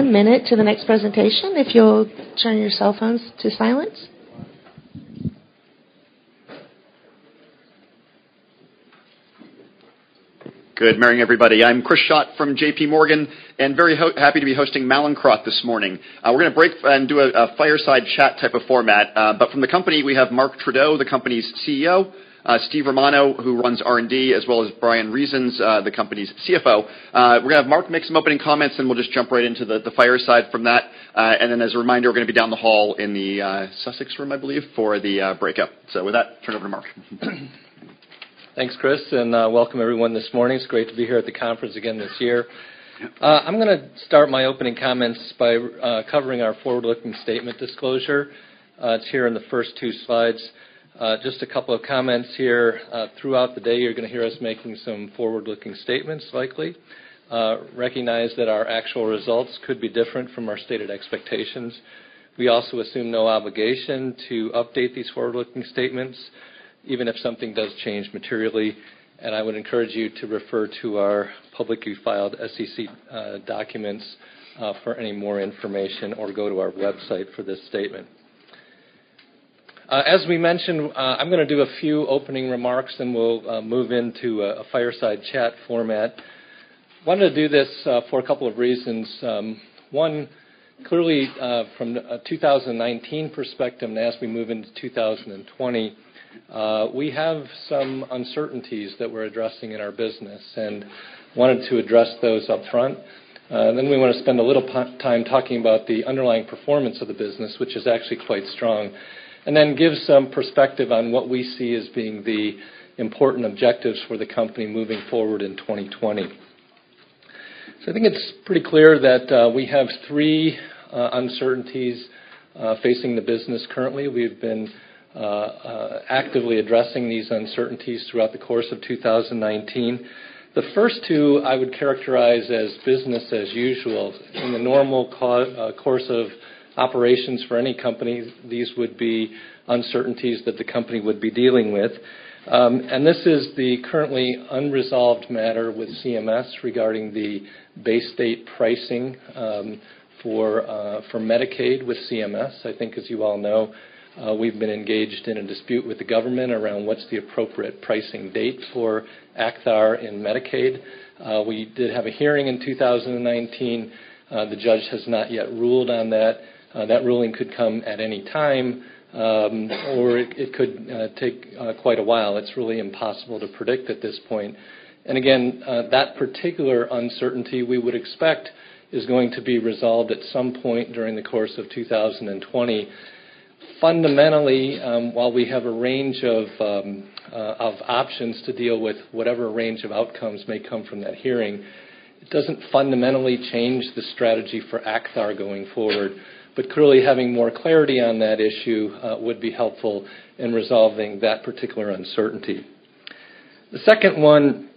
one minute to the next presentation. If you'll turn your cell phones to silence. Good morning, everybody. I'm Chris Schott from J.P. Morgan, and very happy to be hosting Mallinckrodt this morning. Uh, we're going to break and do a fireside chat type of format. Uh, but from the company, we have Mark Trudeau, the company's CEO, Uh, Steve Romano, who runs R&D, as well as Bryan Reasons, uh, the company's CFO. Uh, we're going to have Mark make some opening comments, and we'll just jump right into the fireside from that. And then as a reminder, we're going to be down the hall in the Sussex Room, I believe, for the breakout. With that, turn it over to Mark. Thanks, Chris, and welcome everyone this morning. It's great to be here at the conference again this year. I'm going to start my opening comments by covering our forward-looking statement disclosure. It's here in the first two slides. Just a couple of comments here. Uh, Throughout the day, you're going to hear us making some forward-looking statements, likely. Uh, Recognize that our actual results could be different from our stated expectations. We also assume no obligation to update these forward-looking statements, even if something does change materially. And I would encourage you to refer to our publicly filed SEC documents for any more information, or go to our website for this statement. Uh, as we mentioned, uh, I'm going to do a few opening remarks, and we'll uh, move into a fireside chat format. Wanted to do this for a couple of reasons. Um, one, clearly, from a 2019 perspective, and as we move into 2020, we have some uncertainties that we're addressing in our business and wanted to address those up front. Then we want to spend a little time talking about the underlying performance of the business, which is actually quite strong, give some perspective on what we see as being the important objectives for the company moving forward in 2020. So I think it's pretty clear that uh, we have three uh, uncertainties uh, facing the business currently. We've been actively addressing these uncertainties throughout the course of 2019. The first two I would characterize as business as usual. In the normal course of operations for any company, these would be uncertainties that the company would be dealing with. Um, and this is the currently unresolved matter with CMS regarding the base date pricing um, for uh, for Medicaid with CMS. I think, as you all know, uh, we've been engaged in a dispute with the government around what's the appropriate pricing date for Acthar in Medicaid. Uh, we did have a hearing in 2019. The judge has not yet ruled on that. Uh, that ruling could come at any time, um, or it could uh, take uh, quite a while. It's really impossible to predict at this point. And again, that particular uncertainty we would expect is going to be resolved at some point during the course of 2020. Fundamentally, um, while we have a range of um, of options to deal with whatever range of outcomes may come from that hearing, it doesn't fundamentally change the strategy for Acthar going forward. But clearly, having more clarity on that issue uh, would be helpful in resolving that particular uncertainty. The second one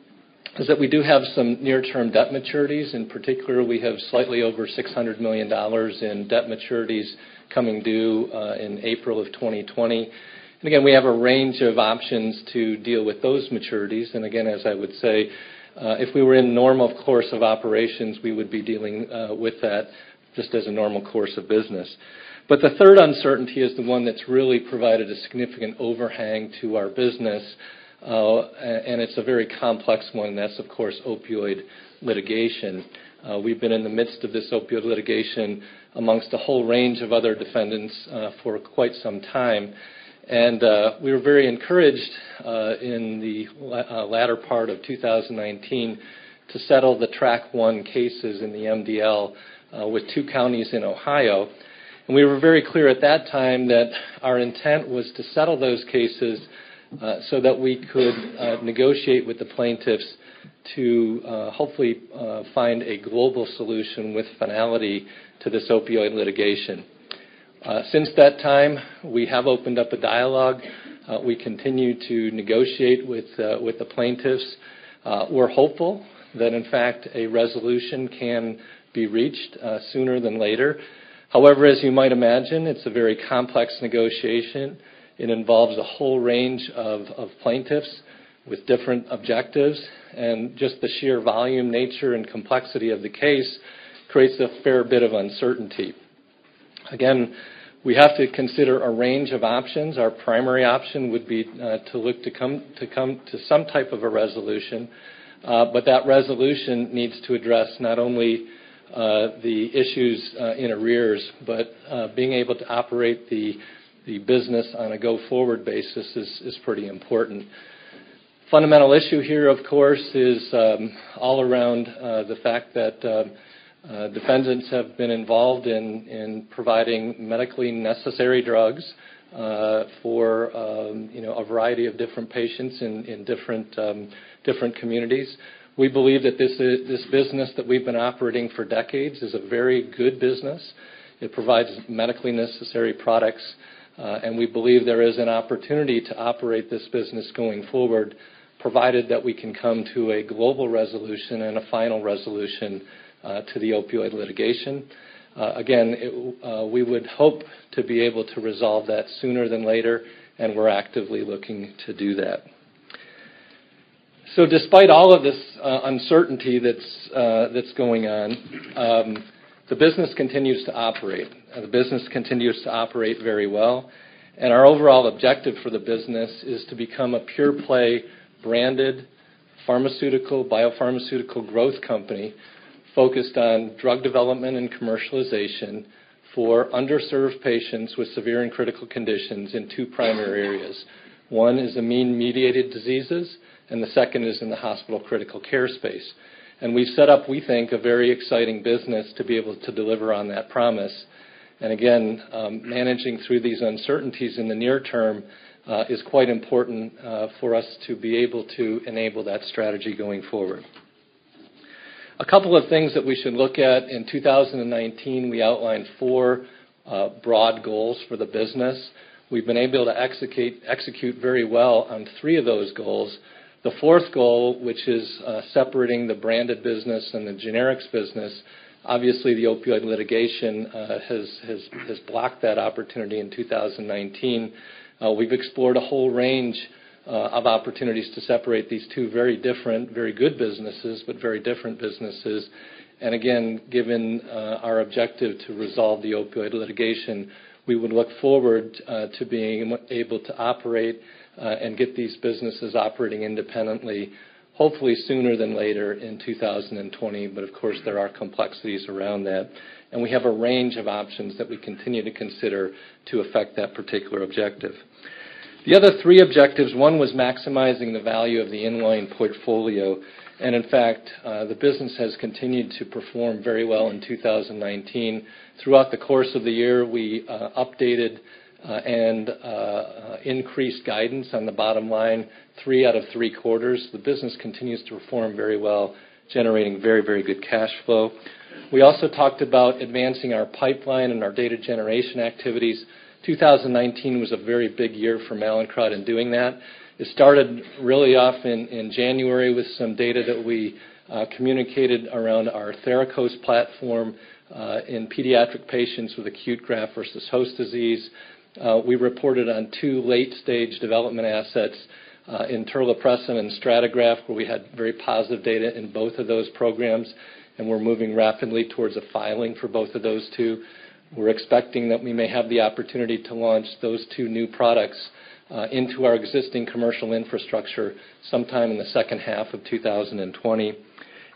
is that we do have some near-term debt maturities. In particular, we have slightly over $600 million in debt maturities coming due uh, in April of 2020. And Again, we have a range of options to deal with those maturities. And Again, as I would say, uh, if we were in normal course of operations, we would be dealing with that just as a normal course of business. But the third uncertainty is the one that's really provided a significant overhang to our business, uh, and it's a very complex one, that's, of course, opioid litigation. Uh, we've been in the midst of this opioid litigation amongst a whole range of other defendants uh, for quite some time. And uh, we were very encouraged in the latter part of 2019 to settle the Track One cases in the MDL Uh, with two counties in Ohio. And we were very clear at that time that our intent was to settle those cases uh, so that we could uh, negotiate with the plaintiffs to hopefully find a global solution with finality to this opioid litigation. Since that time, we have opened up a dialogue. We continue to negotiate with, with the plaintiffs. We're hopeful that, in fact, a resolution can be reached uh, sooner than later. However, as you might imagine, it's a very complex negotiation. It involves a whole range of plaintiffs with different objectives, and just the sheer volume, nature, and complexity of the case creates a fair bit of uncertainty. Again, we have to consider a range of options. Our primary option would be uh, to look to come to some type of a resolution. Uh, but that resolution needs to address not only Uh, the issues uh, in arrears, but uh, being able to operate the business on a go-forward basis is pretty important. Fundamental issue here, of course, is um, all around the fact that defendants have been involved in providing medically necessary drugs for um, a variety of different patients in um, different communities. We believe that this business that we've been operating for decades is a very good business. It provides medically necessary products, uh, and we believe there is an opportunity to operate this business going forward, provided that we can come to a global resolution and a final resolution uh, to the opioid litigation. Uh, again, we would hope to be able to resolve that sooner than later, and we're actively looking to do that. So despite all of this uh, uncertainty that's uh, that's going on, um, the business continues to operate. Uh, the business continues to operate very well, and our overall objective for the business is to become a pure-play branded pharmaceutical, biopharmaceutical growth company focused on drug development and commercialization for underserved patients with severe and critical conditions in two primary areas. One is immune-mediated diseases, and the second is in the hospital critical care space. And we've set up, we think, a very exciting business to be able to deliver on that promise. And again, um, managing through these uncertainties in the near term uh, is quite important uh, for us to be able to enable that strategy going forward. A couple of things that we should look at. In 2019, we outlined four uh, broad goals for the business. We've been able to execute very well on three of those goals. The fourth goal, which is uh, separating the branded business and the generics business, obviously, the opioid litigation uh, has blocked that opportunity in 2019. Uh, we've explored a whole range of opportunities to separate these two very different, very good businesses, but very different businesses. And again, given our objective to resolve the opioid litigation, we would look forward to being able to operate Uh, and get these businesses operating independently, hopefully sooner than later in 2020. But Of course, there are complexities around that, and we have a range of options that we continue to consider to affect that particular objective. The other three objectives, one was maximizing the value of the in-line portfolio. In fact, uh, the business has continued to perform very well in 2019. Throughout the course of the year, we uh, updated Uh, and uh, increased guidance on the bottom line three out of three quarters. The business continues to perform very well, generating very very good cash flow. We also talked about advancing our pipeline and our data generation activities. 2019 was a very big year for Mallinckrodt in doing that. It started really off in January with some data that we uh, communicated around our THERAKOS platform in pediatric patients with acute graft-versus-host disease. Uh, we reported on two late-stage development assets uh, in terlipressin and StrataGraft, where we had very positive data in both of those programs, and we're moving rapidly towards a filing for both of those two. We're expecting that we may have the opportunity to launch those two new products uh, into our existing commercial infrastructure sometime in the second half of 2020.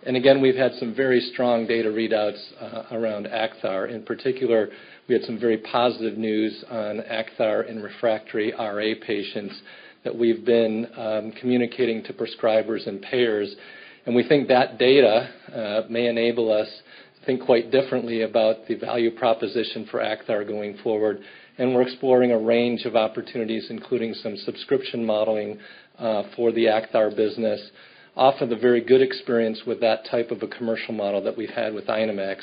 And again, we've had some very strong data readouts uh, around Acthar. In particular, we had some very positive news on Acthar in refractory RA patients that we've been um, communicating to prescribers and payers. And we think that data uh, may enable us to think quite differently about the value proposition for Acthar going forward. And we're exploring a range of opportunities, including some subscription modeling uh, for the Acthar business off of the very good experience with that type of a commercial model that we've had with INOmax.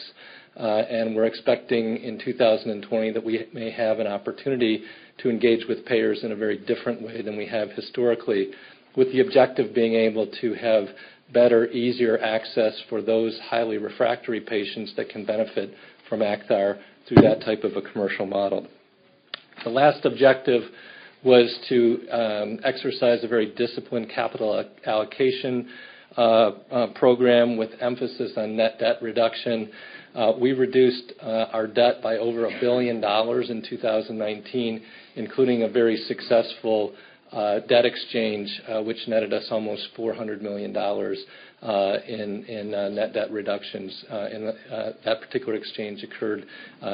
Uh, we're expecting in 2020 that we may have an opportunity to engage with payers in a very different way than we have historically, with the objective being able to have better, easier access for those highly refractory patients that can benefit from Acthar through that type of a commercial model. The last objective was to um, exercise a very disciplined capital allocation uh, uh, program with emphasis on net debt reduction. Uh, we reduced our debt by over a $1 billion in 2019, including a very successful Uh, debt exchange, uh, which netted us almost $400 million uh, in net debt reductions. That particular exchange occurred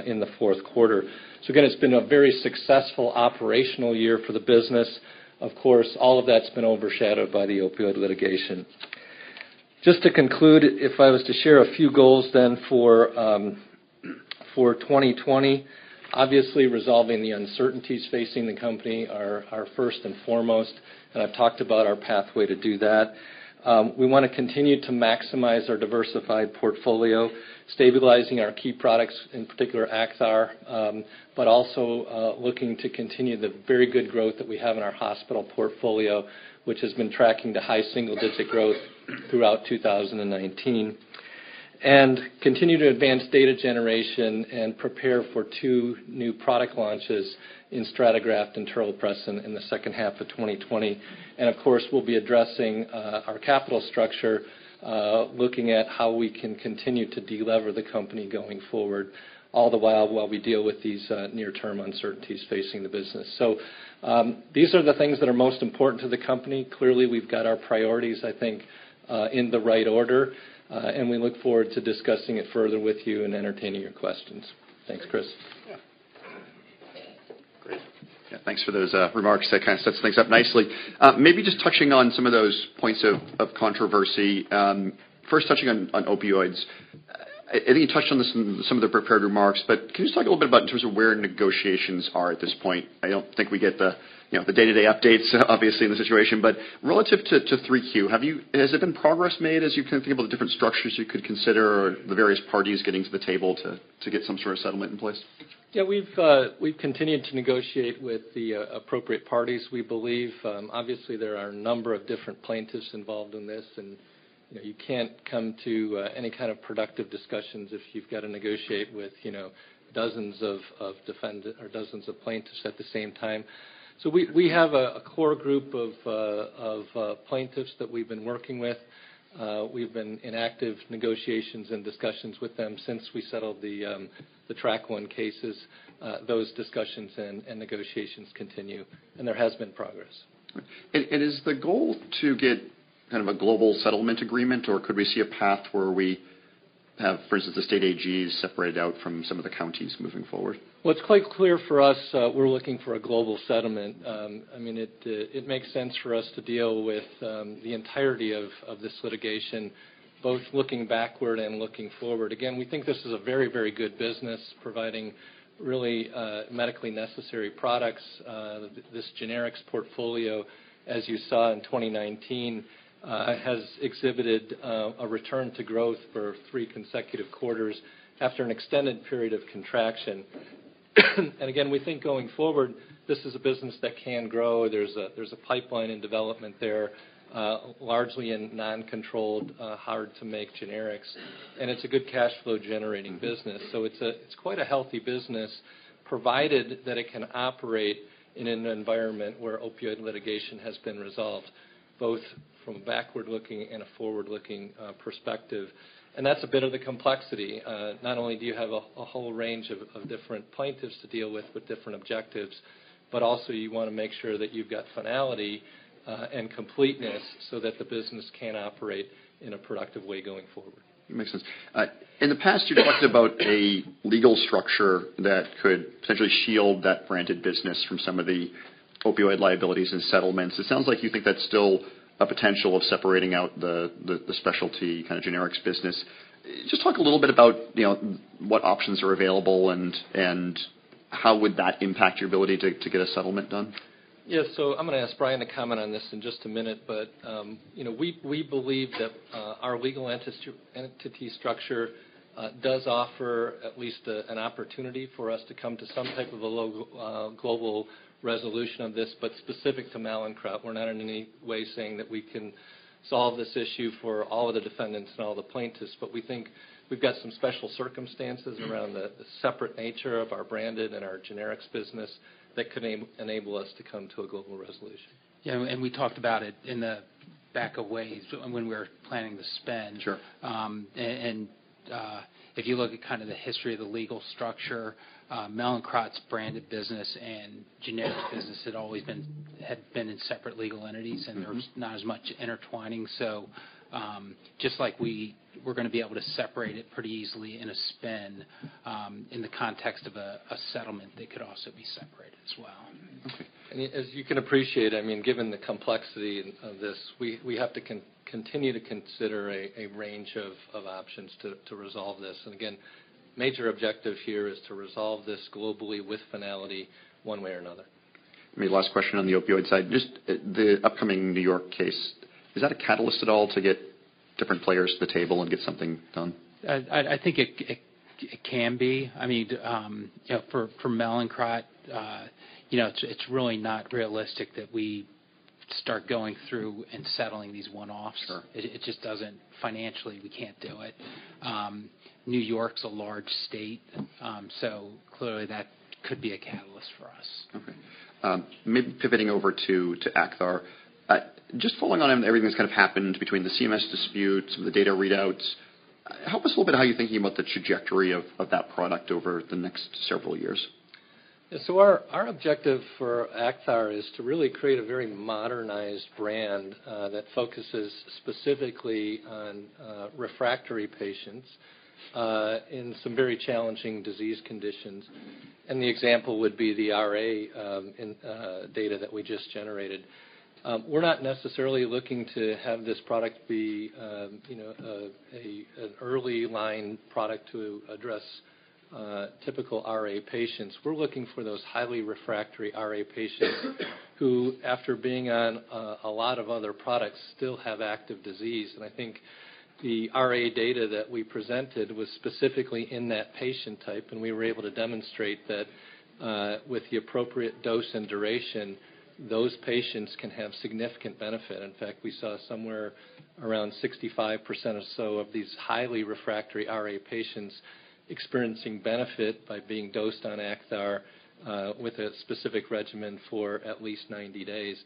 in the fourth quarter. So again, it's been a very successful operational year for the business. Of course, all of that's been overshadowed by the opioid litigation. Just to conclude, if I was to share a few goals then for um, 2020, obviously resolving the uncertainties facing the company are first and foremost, and I've talked about our pathway to do that. Um, we want to continue to maximize our diversified portfolio, stabilizing our key products, in particular Acthar, um, but also uh, looking to continue the very good growth that we have in our hospital portfolio, which has been tracking to high single-digit growth throughout 2019. And continue to advance data generation and prepare for two new product launches in StrataGraft and terlipressin in the second half of 2020. And Of course, we'll be addressing uh, our capital structure, uh, looking at how we can continue to de-lever the company going forward, all the while while we deal with these uh, near-term uncertainties facing the business. So um these are the things that are most important to the company. Clearly, we've got our priorities, I think, Uh, in the right order, uh, and we look forward to discussing it further with you and entertaining your questions. Thanks, Chris. Yeah. Great. Thanks for those uh, remarks. That kind of sets things up nicely. Maybe just touching on some of those points of controversy. Um, first, touching on opioids. I think you touched on this in some of the prepared remarks, but can you just talk a little bit about in terms of where negotiations are at this point? I don't think we get the you know, the day-to-day updates, obviously, in the situation, but relative to 3Q, have you has there been progress made as you think about the different structures you could consider or the various parties getting to the table to to get some sort of settlement in place? Yeah, we've uh we've continued to negotiate with the appropriate parties, we believe. Obviously, there are a number of different plaintiffs involved in this, and you can't come to uh, any kind of productive discussions if you've got to negotiate with you know, dozens of of or dozens of plaintiffs at the same time. So we have a core group of uh, uh, plaintiffs that we've been working with. We've been in active negotiations and discussions with them since we settled the um, Track One cases. Those discussions and negotiations continue, and there has been progress. And Is the goal to get kind of a global settlement agreement, or could we see a path where we have, for instance, the state AGs separated out from some of the counties moving forward? Well, it's quite clear for us, uh, we're looking for a global settlement. Um, I mean, it uh, makes sense for us to deal with um, the entirety of this litigation, both looking backward and looking forward. Again, we think this is a very very good business, providing really uh, medically necessary products. This generics portfolio, as you saw in 2019, Uh, has exhibited uh, a return to growth for three consecutive quarters after an extended period of contraction. And again, we think going forward, this is a business that can grow. There's a pipeline in development there, uh, largely in non-controlled, hard-to-make generics, and it's a good cash flow generating mm-hmm. business. So it's quite a healthy business, provided that it can operate in an environment where opioid litigation has been resolved, both from a backward-looking and a forward-looking uh, perspective. And that's a bit of the complexity. Uh, not only do you have a whole range of different plaintiffs to deal with with different objectives, but also you want to make sure that you've got finality uh, and completeness so that the business can operate in a productive way going forward. Makes sense. In the past, you talked about a legal structure that could potentially shield that branded business from some of the opioid liabilities and settlements. It sounds like you think that's still a potential of separating out the specialty kind of generics business. Just talk a little bit about you know, what options are available and and how would that impact your ability to get a settlement done? Yeah. So I'm going to ask Brian to comment on this in just a minute, but um, you know, we believe that uh, our legal entity structure uh, does offer at least an opportunity for us to come to some type of a uh, global resolution of this. But specific to Mallinckrodt, we're not in any way saying that we can solve this issue for all of the defendants and all the plaintiffs, but we think we've got some special circumstances around the separate nature of our branded and our generics business that could enable us to come to a global resolution. Yeah, and we talked about it in the back of ways when we were planning the spend. Sure. Um, uh, if you look at kind of the history of the legal structure, uh, Mallinckrodt's branded business and generics business had always been had been in separate legal entities, and there was mm-hmm. not as much intertwining. So um just like we're going to be able to separate it pretty easily in a spin, um, in the context of a settlement, they could also be separated as well. Okay. As you can appreciate, I mean, given the complexity of this, we have to continue to consider a range of options to resolve this. And again, major objective here is to resolve this globally with finality one way or another. Maybe last question on the opioid side. Just uh, the upcoming New York case, is that a catalyst at all to get different players to the table and get something done? I think it can be. I mean, um, you know, for Mallinckrodt, uh, it's it's really not realistic that we start going through and settling these one-offs. Sure. It just doesn't. Financially, we can't do it. Um, New York's a large state, um, so clearly that could be a catalyst for us. Okay. Um, Maybe pivoting over to to Acthar. Just following on everything that's kind of happened between the CMS dispute, some of the data readouts, help us a little bit how you're thinking about the trajectory of, of that product over the next several years. So our our objective for Acthar is to really create a very modernized brand uh, that focuses specifically on uh, refractory patients uh, in some very challenging disease conditions. And the example would be the RA um, in, data that we just generated. Um, We're not necessarily looking to have this product be um, you know, a, a, an early line product to address Uh, typical RA patients. We're looking for those highly refractory RA patients who, after being on uh, a lot of other products, still have active disease. And I think the RA data that we presented was specifically in that patient type, and we were able to demonstrate that uh, with the appropriate dose and duration, those patients can have significant benefit. In fact, we saw somewhere around 65% or so of these highly refractory RA patients experiencing benefit by being dosed on Acthar uh, with a specific regimen for at least 90 days.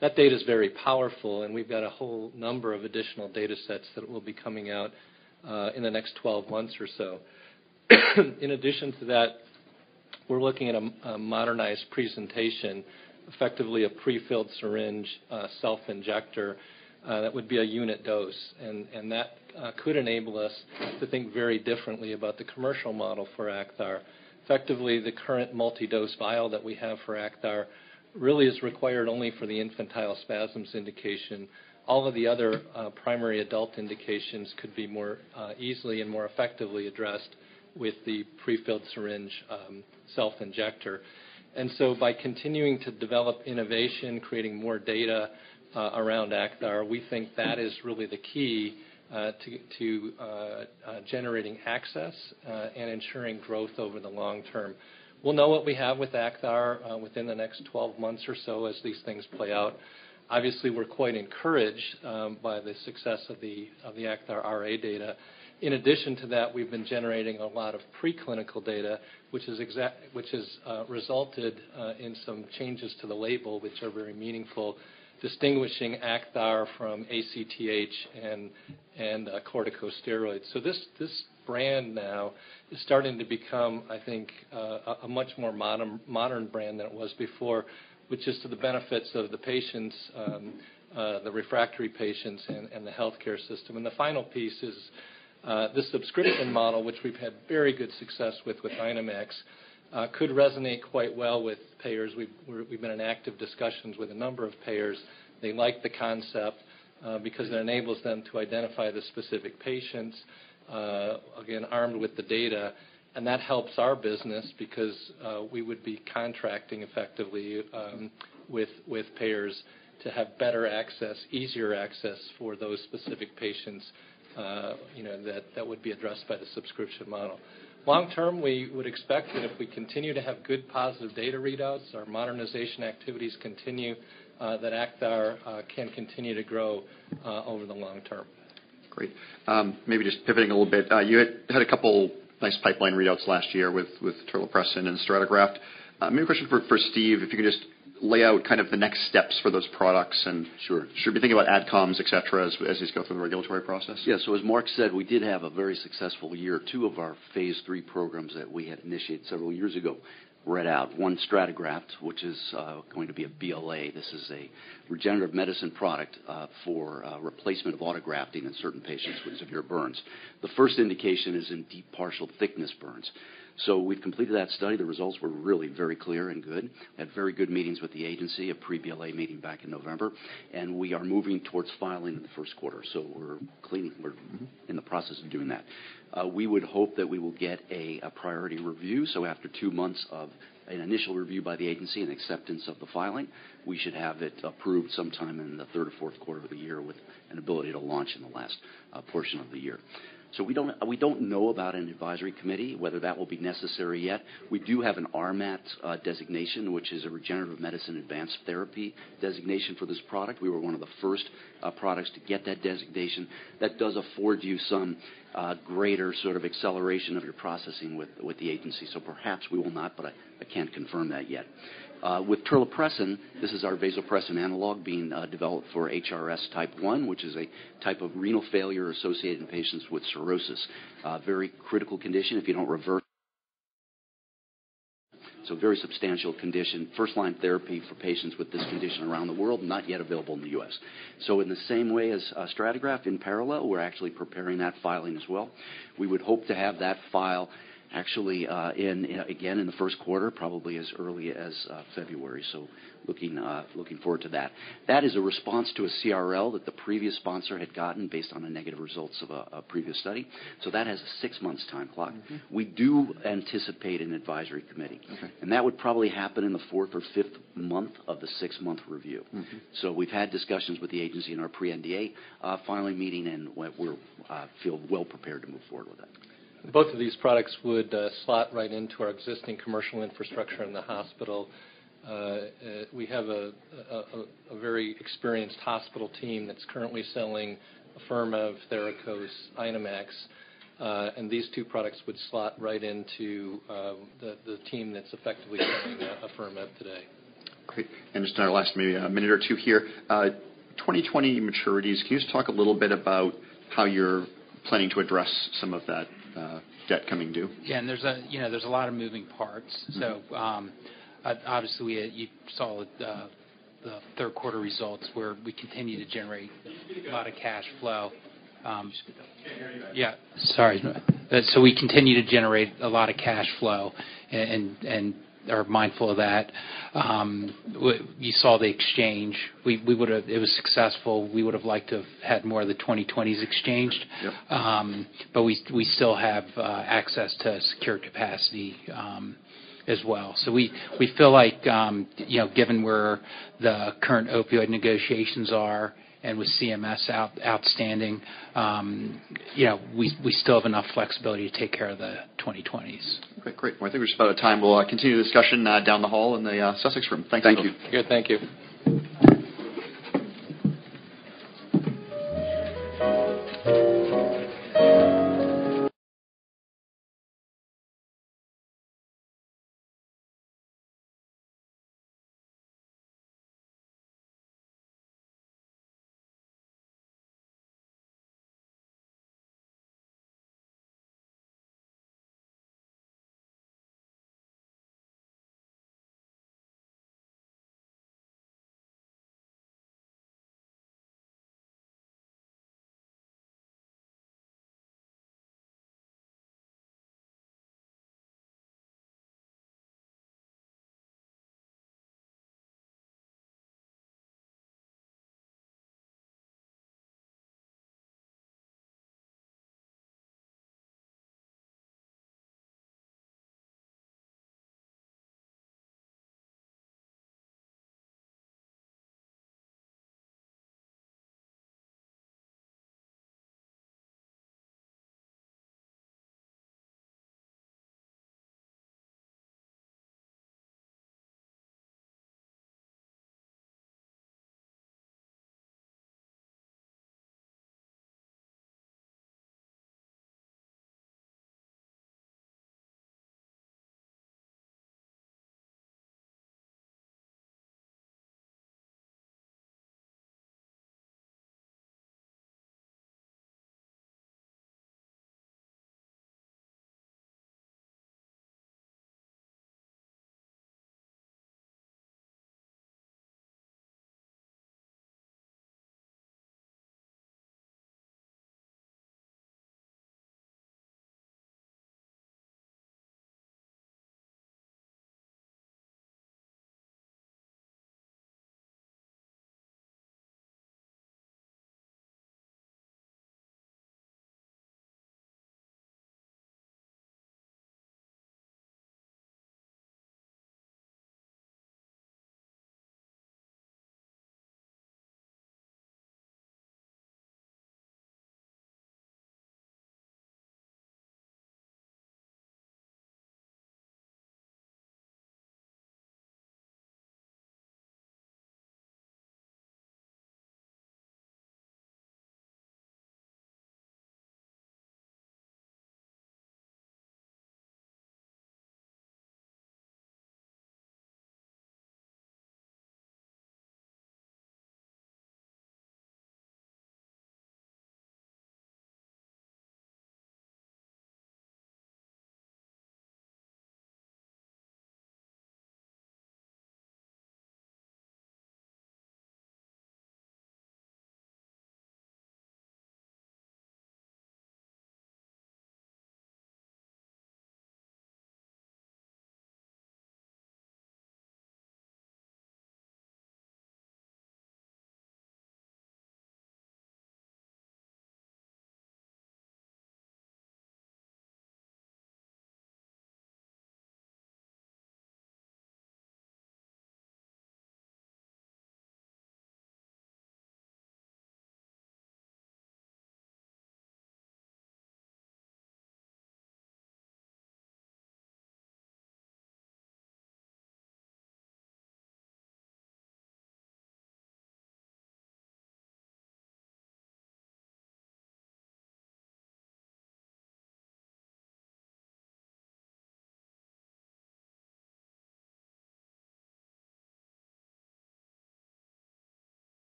That data is very powerful, and we've got a whole number of additional data sets that will be coming out uh, in the next 12 months or so. In addition to that, we're looking at a modernized presentation, effectively a prefilled syringe uh, self-injector Uh, that would be a unit dose. And that uh, could enable us to think very differently about the commercial model for Acthar. Effectively, the current multi-dose vial that we have for Acthar really is required only for the infantile spasms indication. All of the other uh, primary adult indications could be more easily and more effectively addressed with the prefilled syringe um, self-injector. And so by continuing to develop innovation, creating more data Uh, around Acthar, we think that is really the key uh, to uh, generating access and ensuring growth over the long term. We'll know what we have with Acthar within the next 12 months or so as these things play out. Obviously, we're quite encouraged um, by the success of the Acthar RA data. In addition to that, we've been generating a lot of preclinical data, which has resulted in some changes to the label, which are very meaningful, distinguishing Acthar from ACTH and and uh, corticosteroids. So this this brand now is starting to become, I think, uh, a much more modern modern brand than it was before, which is to the benefits of the patients, um, uh, the refractory patients, and the healthcare system. And the final piece is the subscription model, which we've had very good success with INOmax, Uh, could resonate quite well with payers. We've been in active discussions with a number of payers. They like the concept uh, because it enables them to identify the specific patients, uh, again, armed with the data. And that helps our business because we would be contracting effectively um, with payers to have better access, easier access for those specific patients that would be addressed by the subscription model. Long term, we would expect that if we continue to have good positive data readouts, our modernization activities continue, uh, that Acthar uh, can continue to grow uh, over the long term. Great. Um, maybe just pivoting a little bit. You had a couple nice pipeline readouts last year with terlipressin and StrataGraft. Maybe a question for Steve, if you could just lay out kind of the next steps for those products and Sure. should we be thinking about AdComs, et cetera, as as these go through the regulatory process? Yeah. So as Mark said, we did have a very successful year. Two of our phase three programs that we had initiated several years ago read out. One, StrataGraft, which is uh, going to be a BLA. This is a regenerative medicine product uh, for uh, replacement of autografting in certain patients with severe burns. The first indication is in deep partial thickness burns. So we've completed that study. The results were really very clear and good. We had very good meetings with the agency, a pre-BLA meeting back in November, and we are moving towards filing in the first quarter. So we're in the process of doing that. Uh, we would hope that we will get a priority review. So after two months of an initial review by the agency and acceptance of the filing, we should have it approved sometime in the third or fourth quarter of the year with an ability to launch in the last uh, portion of the year. So we don't uh we don't know about an advisory committee, whether that will be necessary yet. We do have an RMAT designation, which is a Regenerative Medicine Advanced Therapy designation for this product. We were one of the first products to get that designation. That does afford you some greater sort of acceleration of your processing with with the agency. So perhaps we will not, but I can't confirm that yet. Uh, with terlipressin, this is our vasopressin analog being uh, developed for HRS type 1, which is a type of renal failure associated in patients with cirrhosis. Uh, very critical condition if you don't reverse. So very substantial condition. First-line therapy for patients with this condition around the world, not yet available in the U.S. So in the same way as StrataGraft, in parallel, we're actually preparing that filing as well. We would hope to have that file actually uh, in again in the first quarter, probably as early as uh, February. So looking uh, looking forward to that. That is a response to a CRL that the previous sponsor had gotten based on the negative results of a previous study. So that has a six months time clock. Mm-hmm. We do anticipate an advisory committee. Okay. That would probably happen in the fourth or fifth month of the six-month review. Mm-hmm. So we've had discussions with the agency in our pre-NDA filing meeting, and we're feel well prepared to move forward with that. Both of these products would uh, slot right into our existing commercial infrastructure in the hospital. Uh, uh, we have a very experienced hospital team that's currently selling firm Ofirmev, Therakos, INOmax. And these two products would slot right into um, the team that's effectively selling a Ofirmev today. Great. And just in our last maybe a minute or two here, 2020 maturities, can you just talk a little bit about how you're planning to address some of that uh, debt coming due? Yeah. And there's a you know, there's a lot of moving parts. Mm-hmm. So um, obviously, uh, you saw the third quarter results where we continue to generate a lot of cash flow. Um, yeah, sorry. Uh, so we continue to generate a lot of cash flow and and are mindful of that. Um, you saw the exchange. We we would have it was successful. We would've liked to have had more of the 2020s exchanged. Yep. Um, we we still have uh, access to secure capacity um, as well. So we feel like, um you know given where the current opioid negotiations are and with CMS outstanding, um, you know, we still have enough flexibility to take care of the 2020s. Okay, great. Well, I think we're just about out of time. We'll uh, continue the discussion uh, down the hall in the uh, Sussex Room. Thanks. Thank you. Good. Thank you.